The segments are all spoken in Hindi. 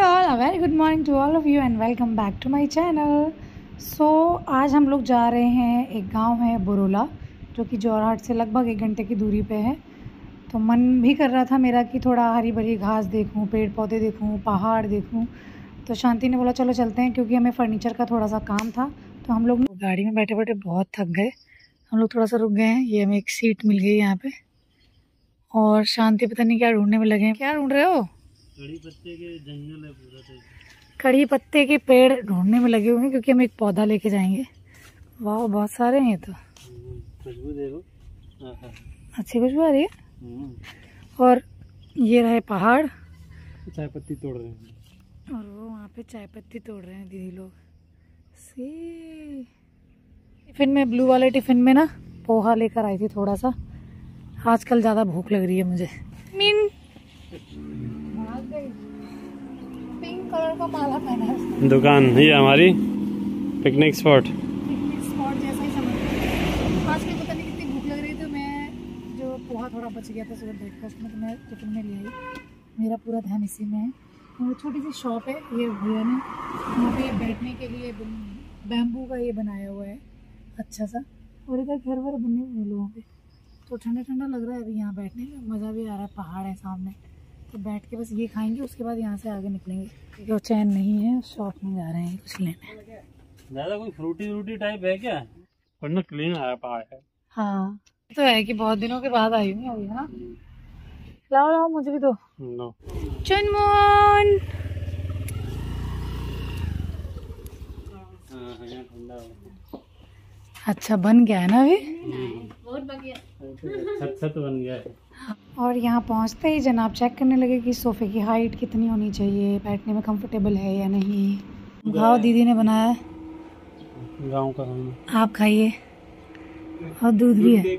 All a very good morning to all of you and welcome back to my channel so आज हम लोग जा रहे हैं एक गाँव है बुरोला, जो कि जोरहाट से लगभग एक घंटे की दूरी पे है। तो मन भी कर रहा था मेरा कि थोड़ा हरी भरी घास देखूँ, पेड़ पौधे देखूँ, पहाड़ देखूँ। तो शांति ने बोला, चलो चलते हैं क्योंकि हमें फर्नीचर का थोड़ा सा काम था। तो हम लोग गाड़ी में बैठे बैठे बहुत थक गए। हम लोग थोड़ा सा रुक गए हैं। ये हमें एक सीट मिल गई यहाँ पे। और शांति पता नहीं क्या ढूँढने में लगे हैं। क्या ढूंढ रहे हो? कड़ी पत्ते के जंगल है पूरा तो। कड़ी पत्ते के पेड़ ढूँढने में लगे हुए हैं क्योंकि हम एक पौधा लेके जाएँगे। वाह बहुत सारे हैं ये तो। खुशबू देखो अच्छी खुशबू आ रही है? हम्म, और ये रहे पहाड़। चाय पत्ती तोड़ रहे हैं। और वो वहाँ पे चाय पत्ती तोड़ रहे हैं दीदी लोग। सी। टिफ़िन में ब्लू वाले टिफ़िन में ना पोहा लेकर आई थी थोड़ा सा। आजकल ज़्यादा भूख लग रही है मुझे। मीन कलर का माला पहना है दुकान ये हमारी पिकनिक स्पॉट पिकनिक स्पॉट जैसा ही समझ आज भी पता नहीं कितनी भूख लग रही थी तो मैं जो पोहा थोड़ा बच गया था सुबह ब्रेकफास्ट में तो मैं टिफ़िन में ले आई। मेरा पूरा ध्यान इसी में है। और छोटी सी शॉप है ये भैया ने यहाँ पे बैठने के लिए बैम्बू का ये बनाया हुआ है अच्छा सा। और इधर घर वर बने हुए लोगों के। तो ठंडा ठंडा लग रहा है अभी यहाँ बैठने में मज़ा भी आ रहा है पहाड़ है सामने। तो बैठ के बस ये खाएँगे उसके बाद यहाँ से आगे निकलेंगे। जो चैन नहीं है शॉप में जा रहे हैं कुछ लेने। ज़्यादा कोई फ्रूटी व्रूटी टाइप है क्या? वरना क्लीन आया पहाड़ है। हाँ तो है कि बहुत दिनों के बाद आई हूँ अभी है ना? लाओ लाओ मुझे भी दो। नो चुनमुन! हाँ, हो अच्छा बन गया है ना अभी? छत छत बन गया है। और यहाँ पहुँचते ही जनाब चेक करने लगे कि सोफ़े की हाइट कितनी होनी चाहिए बैठने में कंफर्टेबल है या नहीं। घाव दीदी ने बनाया गाँव का खाना। आप खाइए। और दूध भी है।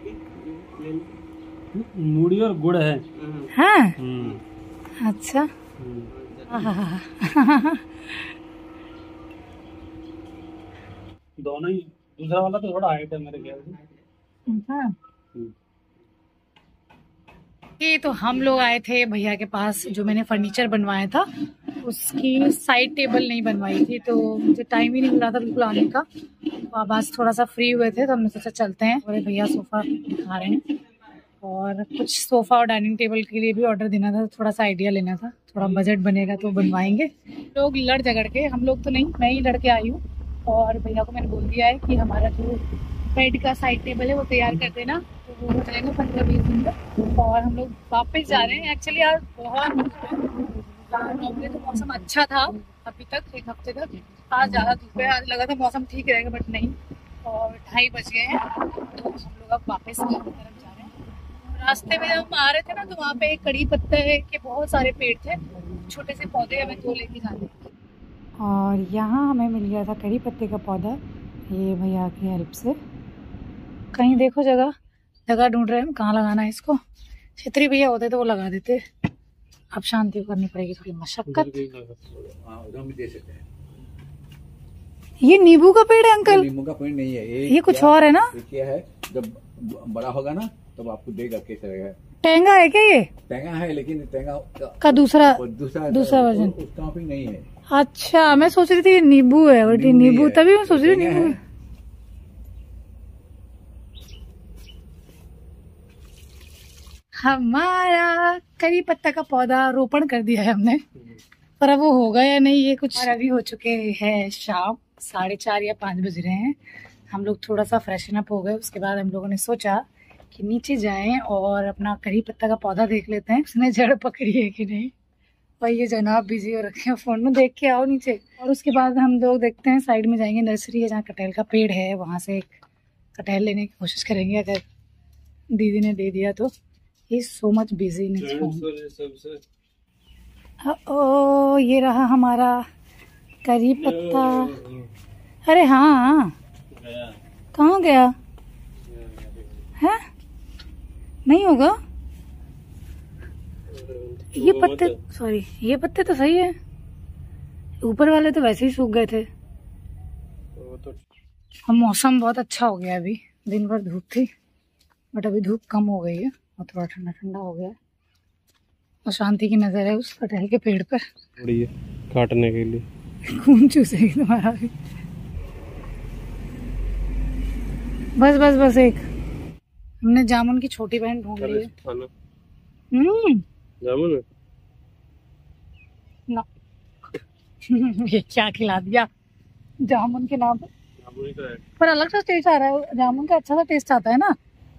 मूढ़ी और गुड़ है। हाँ? हम्म, अच्छा। दोनों ही दूसरा वाला तो थोड़ा हाइट है मेरे ख्याल से। अच्छा। हम्म। ये तो हम लोग आए थे भैया के पास, जो मैंने फर्नीचर बनवाया था, उसकी साइड टेबल नहीं बनवाई थी तो मुझे टाइम ही नहीं मिला था बिल्कुल आने का। तो आज थोड़ा सा फ्री हुए थे तो हमने सोचा चलते हैं। और भैया सोफ़ा दिखा रहे हैं। और कुछ सोफ़ा और डाइनिंग टेबल के लिए भी ऑर्डर देना था थोड़ा सा आइडिया लेना था। थोड़ा बजट बनेगा तो बनवाएँगे। लोग लड़ झगड़ के, हम लोग तो नहीं, मैं ही लड़के आई हूँ। और भैया को मैंने बोल दिया है कि हमारा जो बेड का साइड टेबल है, वो तैयार कर देना। तो वो हो जाएगा पंद्रह बीस दिन में और हम लोग वापस जा रहे हैं। एक्चुअली आज बहुत नॉर्मली तो मौसम अच्छा था अभी तक एक हफ़्ते तक। आज ज़्यादा धूप है। आज लगा था मौसम ठीक रहेगा बट नहीं। और ढाई बज गए हैं। तो हम लोग अब वापस घर की तरफ़ जा रहे हैं। रास्ते में हम आ रहे थे ना तो वहाँ पे एक कड़ी पत्ते के बहुत सारे पेड़ थे। छोटे से पौधे हमें दो लेके जाने और यहाँ हमें मिल गया था कड़ी पत्ते का पौधा। ये भैया की हेल्प से। कहीं देखो जगह। जगह ढूंढ रहे हैं हम कहाँ लगाना है इसको? छतरी भैया होते तो वो लगा देते। अब शांति करनी पड़ेगी थोड़ी मशक्कत। हाँ। हैं ये नींबू का पेड़ है अंकल? नींबू का पेड़ नहीं है ये ये कुछ और है ना? क्या है? जब बड़ा होगा ना तब आपको देगा कैसे रहेगा टेंगा है क्या ये? टेंगा है लेकिन टेंगा का दूसरा दूसरा दूसरा वर्जन। उस टाइप ही नहीं है। अच्छा मैं सोच रही थी ये नींबू है और नींबू है। तभी मैं सोच रही टेंगा नींबू है। है हमारा करी पत्ता का पौधा रोपण कर दिया है हमने। पर अब वो होगा या नहीं, ये कुछ और अभी हो चुके हैं शाम, साढ़े चार या पाँच बज रहे हैं। हम लोग थोड़ा सा फ्रेशन अप हो गए, उसके बाद हम लोगों ने सोचा कि नीचे जाएँ और अपना करी पत्ता का पौधा देख लेते हैं, उसने जड़ पकड़ी है कि नहीं। भाई, ये जनाब बिज़ी हो रखे हैं फ़ोन में देख के आओ नीचे। और उसके बाद हम लोग देखते हैं साइड में जाएँगे नर्सरी है जहाँ कटहल का पेड़ है, वहाँ से एक कटहल लेने की कोशिश करेंगे, अगर दीदी ने दे दिया तो। He so much busy in phone ओ ये रहा हमारा करी पत्ता। अरे हाँ। कहाँ गया? है? नहीं होगा? ये पत्ते सॉरी ये पत्ते तो सही है। ऊपर वाले तो वैसे ही सूख गए थे। वो तो मौसम बहुत अच्छा हो गया अभी। दिन भर धूप थी बट अभी धूप कम हो गई है। और थोड़ा ठंडा ठंडा हो गया और शांति की नज़र है उस कटहल के पेड़ पर। थोड़ी है काटने के लिए। खून चूसेगी तुम्हारा भी। बस बस बस एक। हमने जामुन की छोटी बहन ढूंढ ली है। हम्म। जामुन ना। ये क्या खिला दिया? जामुन के नाम पर जामुन ही तो है। पर अलग सा टेस्ट आ रहा है। जामुन का अच्छा सा टेस्ट आता है ना।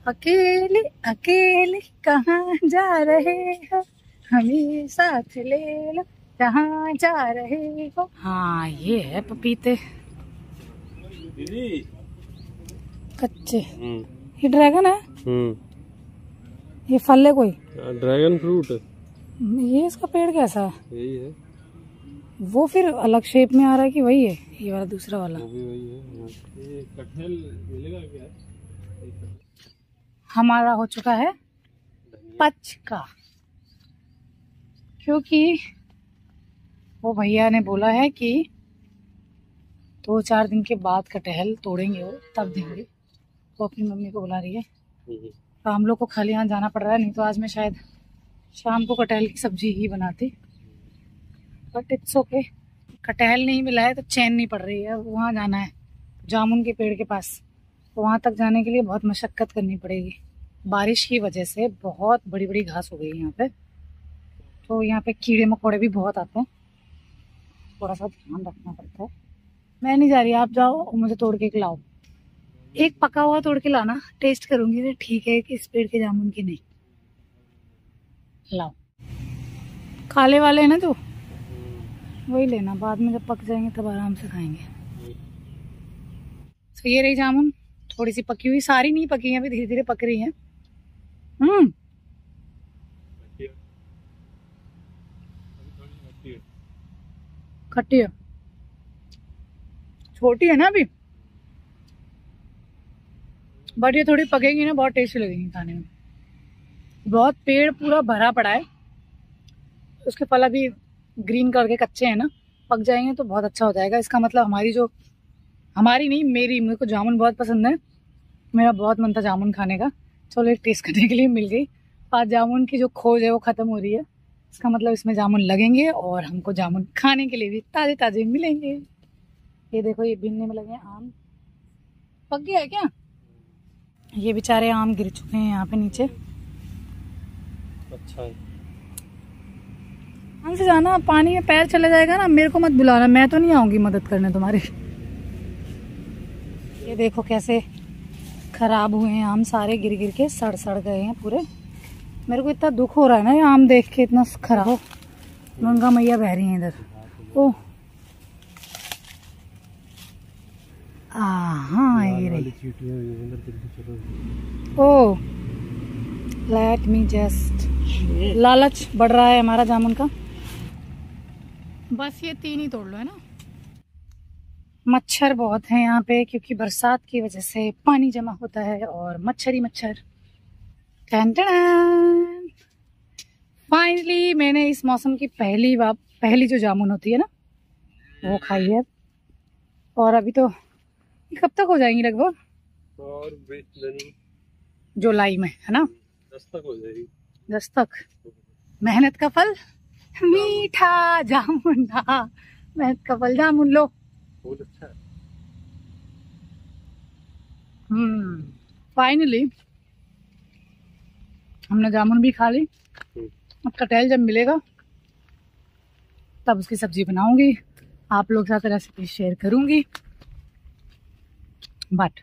अकेले अकेले कहाँ जा रहे हो? हमें साथ ले लो। कहाँ जा रहे हो? हाँ ये है पपीते। कच्चे। हम्म। ये ड्रैगन है? हम्म। ये फल है कोई? ड्रैगन फ्रूट ये इसका पेड़ कैसा है? यही है। वो फिर अलग शेप में आ रहा है कि वही है? ये वाला दूसरा वाला? वो भी वही है। ये कटहल मिलेगा क्या? हमारा हो चुका है पच का क्योंकि वो भैया ने बोला है कि दो चार दिन के बाद कटहल तोड़ेंगे वो तब देंगे। वो अपनी मम्मी को बुला रही है। हम्म। तो हम लोग को खाली यहाँ जाना पड़ रहा है नहीं तो आज मैं शायद शाम को कटहल की सब्ज़ी ही बनाती। बट इट्स ओके कटहल नहीं मिला है तो चैन नहीं पड़ रही है वहाँ जाना है जामुन के पेड़ के पास। वहाँ तक जाने के लिए बहुत मशक्क़त करनी पड़ेगी। बारिश की वजह से बहुत बड़ी बड़ी घास हो गई यहाँ पे। तो यहाँ पे कीड़े मकोड़े भी बहुत आते हैं। थोड़ा सा ध्यान रखना पड़ता है। मैं नहीं जा रही, आप जाओ मुझे तोड़ के खिलाओ। एक पका हुआ तोड़ के लाना, टेस्ट करूँगी तो ठीक है कि इस पेड़ के जामुन की नहीं। लाओ। काले वाले ना तो? वही लेना, बाद में जब पक जाएँगे तब आराम से खाएँगे। तो ये रही जामुन। थोड़ी सी पकी हुई, सारी नहीं पकी हैं, अभी धीरे धीरे पक रही हैं। हम्म। खट्टी है। छोटी है ना अभी? बट ये थोड़ी पकेगी ना, बहुत टेस्टी लगेगी खाने में। बहुत पेड़ पूरा भरा पड़ा है। उसके फल अभी ग्रीन कलर के कच्चे हैं ना, पक जाएँगे तो बहुत अच्छा हो जाएगा। इसका मतलब हमारी जो, हमारी नहीं, मेरी, मेरे को जामुन बहुत पसंद है। मेरा बहुत मन था जामुन खाने का। चलो एक टेस्ट करने के लिए मिल गई। आज जामुन की जो खोज है वो ख़त्म हो रही है। इसका मतलब इसमें जामुन लगेंगे और हमको जामुन खाने के लिए भी ताज़े ताज़े मिलेंगे। ये देखो ये बिनने में लगे हैं आम। पक गया है क्या? ये बेचारे आम गिर चुके हैं यहाँ पे नीचे। अच्छा है। से जाना पानी में पैर चला जाएगा ना मेरे को मत बुलाना मैं तो नहीं आऊँगी मदद करने तुम्हारी। ये देखो कैसे खराब हुए हैं आम सारे गिर गिर के सड़ सड़ गए हैं पूरे। मेरे को इतना दुख हो रहा है ना ये आम देख के इतना खराब। गंगा मैया बह रही हैं इधर। ओ। हाँ ये रही। ओ। लेट मी जस्ट लालच बढ़ रहा है हमारा जामुन का। बस ये तीन ही तोड़ लो है ना? मच्छर बहुत है यहाँ पे क्योंकि बरसात की वजह से पानी जमा होता है और मच्छर ही मच्छर। फाइनली मैंने इस मौसम की पहली बार पहली जो जामुन होती है ना वो खाई है। और अभी तो कब तक हो जाएँगी लगभग? जुलाई में है ना? दस तक हो जाएगी। दस तक। मेहनत का फल? मीठा जामुन। हाँ मेहनत का फल जामुन लो। बहुत अच्छा है हम्म फाइनली हमने जामुन भी खा ली। अब कटहल जब मिलेगा तब उसकी सब्ज़ी बनाऊँगी। आप लोग के साथ रेसिपी शेयर करूँगी। बट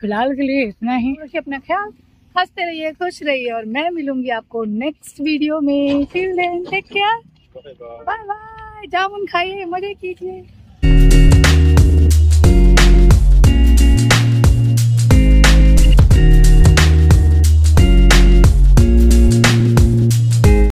फ़िलहाल के लिए इतना ही। रखिए अपना ख्याल हँसते रहिए खुश रहिए और मैं मिलूँगी आपको नेक्स्ट वीडियो में। Till then take care bye bye जामुन खाइए मज़े कीजिए।